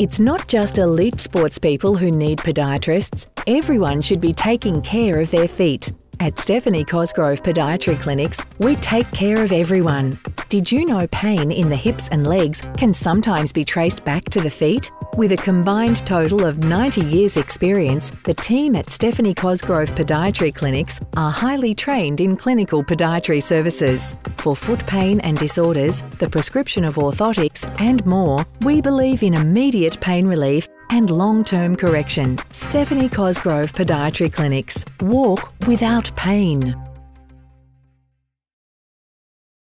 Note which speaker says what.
Speaker 1: It's not just elite sports people who need podiatrists. Everyone should be taking care of their feet. At Stephanie Cosgrove Podiatry Clinics, we take care of everyone. Did you know pain in the hips and legs can sometimes be traced back to the feet? With a combined total of 90 years' experience, the team at Stephanie Cosgrove Podiatry Clinics are highly trained in clinical podiatry services. For foot pain and disorders, the prescription of orthotics, and more, we believe in immediate pain relief and long term correction. Stephanie Cosgrove Podiatry Clinics. Walk without pain.